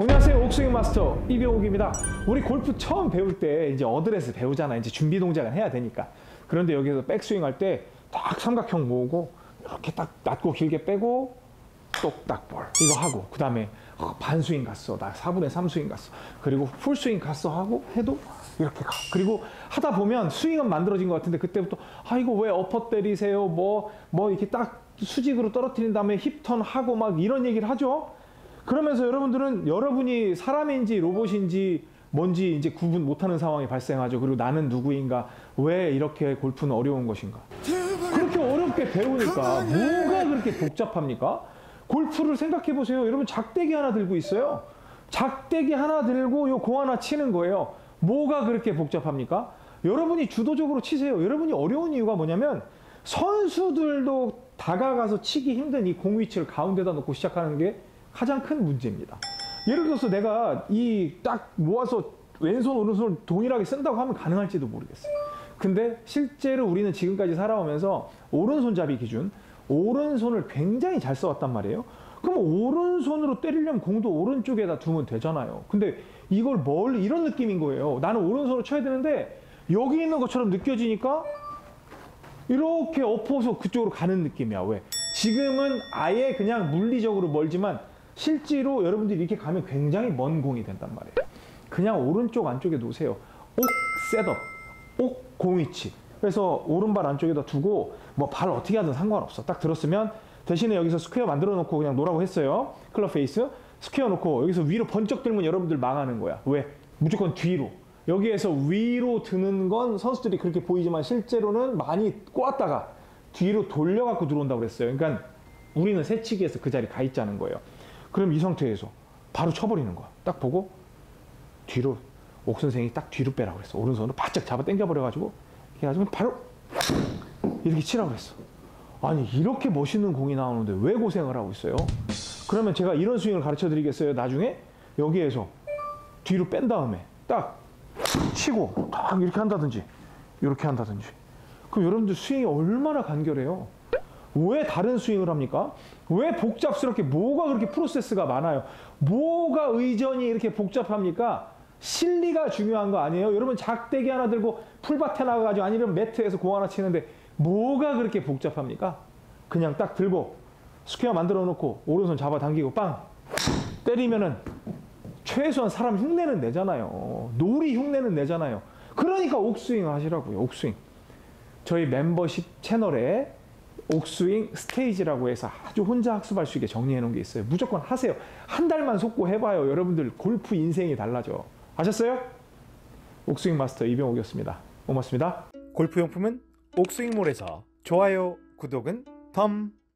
안녕하세요 옥스윙 마스터 이병욱입니다. 우리 골프 처음 배울 때 이제 어드레스 배우잖아 이제 준비 동작은 해야 되니까. 그런데 여기서 백스윙 할 때 딱 삼각형 모으고 이렇게 딱 낮고 길게 빼고 똑딱볼. 이거 하고 그 다음에 반스윙 갔어. 나 4분의 3스윙 갔어. 그리고 풀스윙 갔어 하고 해도 이렇게 가. 그리고 하다 보면 스윙은 만들어진 것 같은데 그때부터 아 이거 왜 엎어 때리세요? 뭐뭐 이렇게 딱 수직으로 떨어뜨린 다음에 hip turn 하고 막 이런 얘기를 하죠 그러면서 여러분들은 여러분이 사람인지 로봇인지 뭔지 이제 구분 못하는 상황이 발생하죠. 그리고 나는 누구인가? 왜 이렇게 골프는 어려운 것인가? 그렇게 어렵게 배우니까 뭐가 그렇게 복잡합니까? 골프를 생각해 보세요. 여러분 작대기 하나 들고 있어요. 작대기 하나 들고 요 공 하나 치는 거예요. 뭐가 그렇게 복잡합니까? 여러분이 주도적으로 치세요. 여러분이 어려운 이유가 뭐냐면 선수들도 다가가서 치기 힘든 이 공 위치를 가운데다 놓고 시작하는 게 가장 큰 문제입니다. 예를 들어서 내가 이 딱 모아서 왼손 오른손을 동일하게 쓴다고 하면 가능할지도 모르겠어요. 근데 실제로 우리는 지금까지 살아오면서 오른손잡이 기준 오른손을 굉장히 잘 써왔단 말이에요. 그럼 오른손으로 때리려면 공도 오른쪽에다 두면 되잖아요. 근데 이걸 멀리 이런 느낌인 거예요. 나는 오른손으로 쳐야 되는데 여기 있는 것처럼 느껴지니까 이렇게 엎어서 그쪽으로 가는 느낌이야. 왜? 지금은 아예 그냥 물리적으로 멀지만 실제로 여러분들이 이렇게 가면 굉장히 먼 공이 된단 말이에요. 그냥 오른쪽 안쪽에 놓으세요. 옥 setup, 옥 공위치. 그래서 오른발 안쪽에다 두고 뭐 발 어떻게 하든 상관없어. 딱 들었으면 대신에 여기서 square 만들어 놓고 그냥 놓으라고 했어요. club face. square 놓고 여기서 위로 번쩍 들면 여러분들 망하는 거야. 왜? 무조건 뒤로. 여기에서 위로 드는 건 선수들이 그렇게 보이지만 실제로는 많이 꼬았다가 뒤로 돌려갖고 들어온다고 그랬어요. 그러니까 우리는 새치기에서 그 자리 가 있자는 거예요. 그럼 이 상태에서 바로 쳐버리는 거야. 딱 보고 뒤로 옥 선생이 딱 뒤로 빼라고 그랬어. 오른손으로 바짝 잡아 당겨버려가지고 해가지고 바로 이렇게 치라고 그랬어. 아니 이렇게 멋있는 공이 나오는데 왜 고생을 하고 있어요? 그러면 제가 이런 스윙을 가르쳐 드리겠어요. 나중에 여기에서 뒤로 뺀 다음에 딱 치고 딱 이렇게 한다든지 이렇게 한다든지 그럼 여러분들 스윙이 얼마나 간결해요? 왜 다른 스윙을 합니까? 왜 복잡스럽게 뭐가 그렇게 프로세스가 많아요? 뭐가 의전이 이렇게 복잡합니까? 실리가 중요한 거 아니에요? 여러분 작대기 하나 들고 풀밭에 나가가지고 아니면 매트에서 공 하나 치는데 뭐가 그렇게 복잡합니까? 그냥 딱 들고 square 만들어 놓고 오른손 잡아 당기고 빵 때리면은 최소한 사람 흉내는 내잖아요. 놀이 흉내는 내잖아요. 그러니까 옥스윙 하시라고요. 옥스윙. 저희 멤버십 채널에 옥스윙 스테이지라고 해서 아주 혼자 학습할 수 있게 정리해 놓은 게 있어요. 무조건 하세요. 한 달만 속고 해봐요. 여러분들 골프 인생이 달라져. 아셨어요? 옥스윙 마스터 이병옥이었습니다. 고맙습니다. 골프용품은 옥스윙몰에서 좋아요, 구독은 덤.